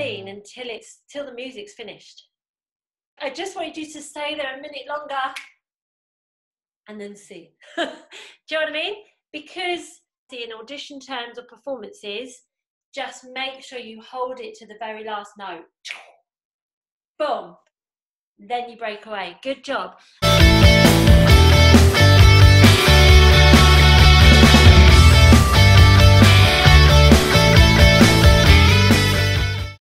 until it's till the music's finished. I just wanted you to stay there a minute longer and then see. Do you know what I mean? Because in audition terms or performances, just make sure you hold it to the very last note. Boom. Then you break away. Good job.